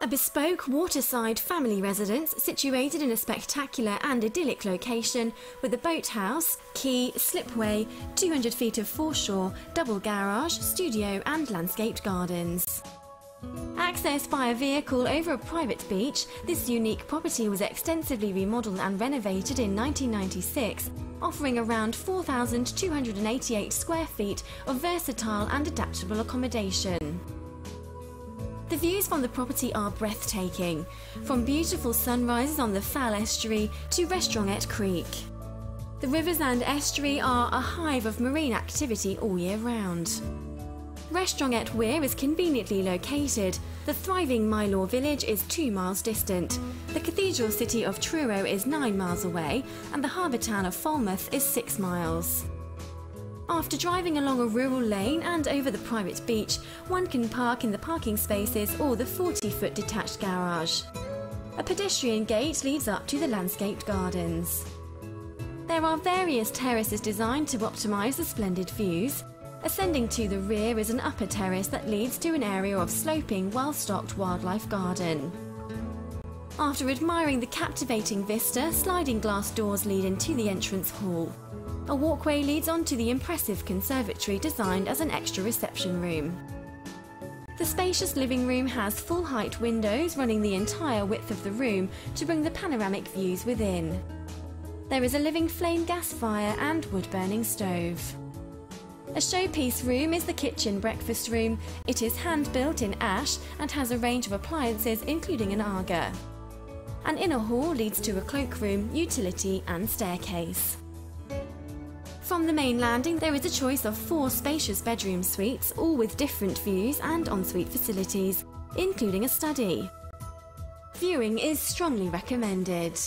A bespoke waterside family residence situated in a spectacular and idyllic location with a boathouse, quay, slipway, 200 feet of foreshore, double garage, studio and landscaped gardens. Accessed by a vehicle over a private beach, this unique property was extensively remodelled and renovated in 1996, offering around 4,288 square feet of versatile and adaptable accommodation. The views from the property are breathtaking, from beautiful sunrises on the Fal estuary to Restronguet Creek. The rivers and estuary are a hive of marine activity all year round. Restronguet Weir is conveniently located. The thriving Mylor village is two miles distant. The cathedral city of Truro is nine miles away, and the harbour town of Falmouth is six miles. After driving along a rural lane and over the private beach, one can park in the parking spaces or the 40 foot detached garage. A pedestrian gate leads up to the landscaped gardens. There are various terraces designed to optimise the splendid views. Ascending to the rear is an upper terrace that leads to an area of sloping, well stocked wildlife garden. After admiring the captivating vista, sliding glass doors lead into the entrance hall. A walkway leads onto the impressive conservatory designed as an extra reception room. The spacious living room has full height windows running the entire width of the room to bring the panoramic views within. There is a living flame gas fire and wood burning stove. A showpiece room is the kitchen breakfast room. It is hand built in ash and has a range of appliances, including an Aga. An inner hall leads to a cloakroom, utility, and staircase. From the main landing, there is a choice of four spacious bedroom suites, all with different views and ensuite facilities, including a study. Viewing is strongly recommended.